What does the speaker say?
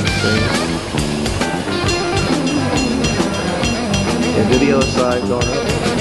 Things. And video side going up.